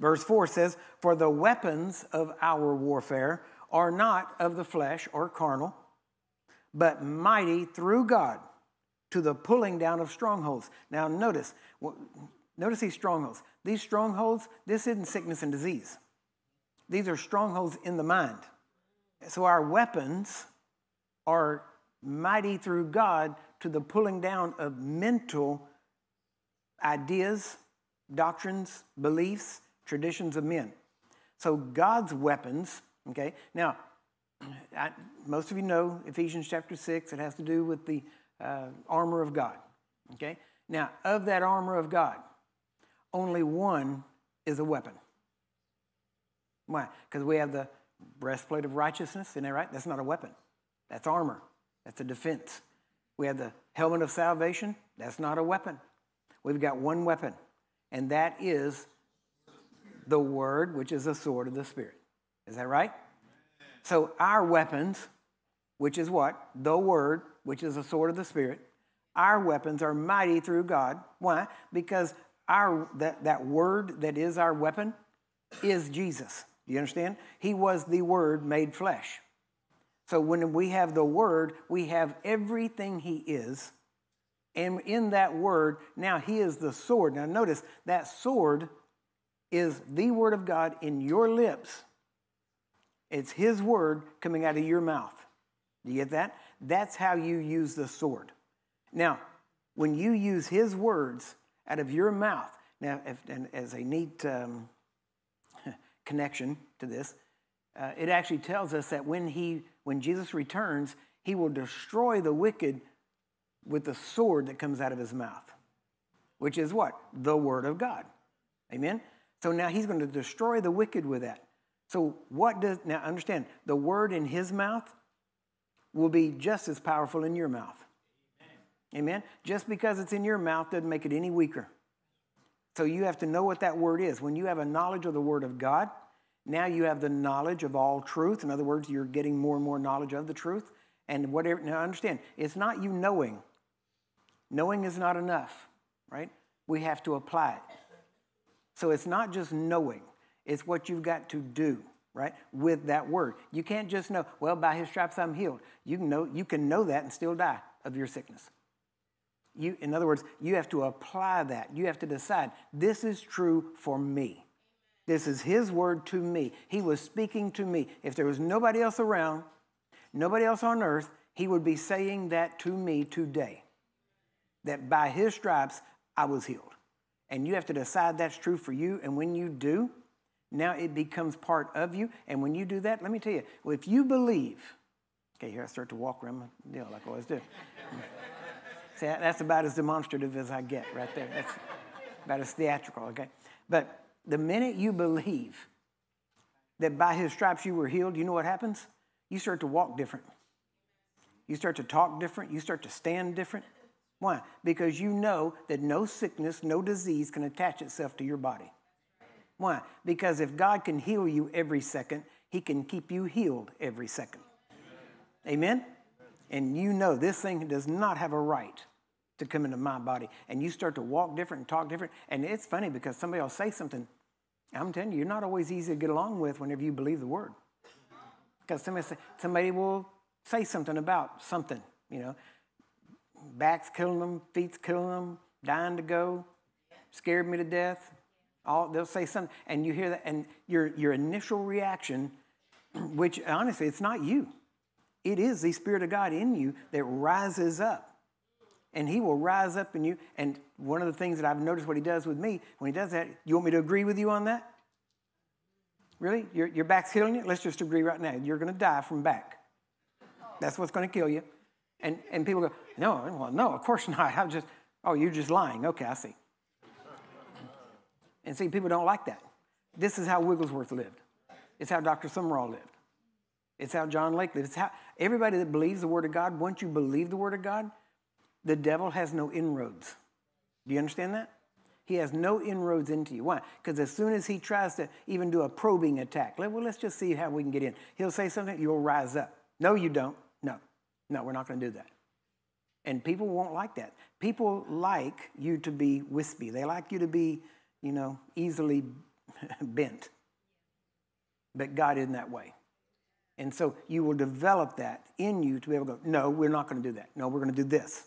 Verse 4 says, For the weapons of our warfare are not of the flesh or carnal, but mighty through God to the pulling down of strongholds. Now, notice, notice these strongholds. These strongholds, this isn't sickness and disease. These are strongholds in the mind. So our weapons are mighty through God to the pulling down of mental ideas, doctrines, beliefs, traditions of men. So God's weapons, okay, now, I, most of you know Ephesians chapter 6, it has to do with the uh, armor of God, okay? Now, of that armor of God, only one is a weapon. Why? Because we have the breastplate of righteousness, isn't that right? That's not a weapon, that's armor, that's a defense. We have the helmet of salvation, that's not a weapon. We've got one weapon, and that is the word, which is a sword of the Spirit. Is that right? So, our weapons, which is what? The word, which is a sword of the Spirit, our weapons are mighty through God. Why? Because our, that, that word that is our weapon is Jesus. Do you understand? He was the Word made flesh. So when we have the Word, we have everything He is. And in that Word, now He is the sword. Now notice that sword is the Word of God in your lips. It's His Word coming out of your mouth. Do you get that? That's how you use the sword. Now, when you use His words out of your mouth, now, if, and as a neat um, connection to this. Uh, it actually tells us that when he, when Jesus returns, he will destroy the wicked with the sword that comes out of his mouth, which is what the word of God. Amen. So now he's going to destroy the wicked with that. So what does now understand? The word in his mouth will be just as powerful in your mouth. Amen. Just because it's in your mouth doesn't make it any weaker. So you have to know what that word is. When you have a knowledge of the word of God, now you have the knowledge of all truth. In other words, you're getting more and more knowledge of the truth. And whatever, now understand, it's not you knowing. Knowing is not enough, right? We have to apply it. So it's not just knowing, it's what you've got to do, right? With that word. You can't just know, well, by his stripes I'm healed. You can know, you can know that and still die of your sickness. You, in other words, you have to apply that. You have to decide this is true for me. This is His word to me. He was speaking to me. If there was nobody else around, nobody else on earth, He would be saying that to me today. That by His stripes, I was healed. And you have to decide that's true for you. And when you do, now it becomes part of you. And when you do that, let me tell you, well, if you believe, okay, here I start to walk around my deal like I always do. See, that's about as demonstrative as I get right there. That's about as theatrical, okay? But the minute you believe that by his stripes you were healed, you know what happens? You start to walk different. You start to talk different. You start to stand different. Why? Because you know that no sickness, no disease can attach itself to your body. Why? Because if God can heal you every second, he can keep you healed every second. Amen? and you know this thing does not have a right to come into my body, and you start to walk different and talk different, and it's funny because somebody will say something. I'm telling you, you're not always easy to get along with whenever you believe the word. Because somebody, say, somebody will say something about something, you know, back's killing them, feet's killing them, dying to go, scared me to death. All they'll say something, and you hear that, and your your initial reaction, which honestly, it's not you. It is the Spirit of God in you that rises up. And He will rise up in you. And one of the things that I've noticed what He does with me, when He does that, you want me to agree with you on that? Really? Your, your back's killing you? Let's just agree right now. You're going to die from back. That's what's going to kill you. And, and people go, no, well, no, of course not. I'm just, oh, you're just lying. Okay, I see. And see, people don't like that. This is how Wigglesworth lived. It's how Dr. Sumrall lived. It's how John Lake lived. It's how everybody that believes the Word of God, once you believe the Word of God, the devil has no inroads. Do you understand that? He has no inroads into you. Why? Because as soon as he tries to even do a probing attack, well, let's just see how we can get in. He'll say something, you'll rise up. No, you don't. No, we're not going to do that. And people won't like that. People like you to be wispy. They like you to be, you know, easily bent. But God isn't that way. And so you will develop that in you to be able to go, no, we're not going to do that. No, we're going to do this.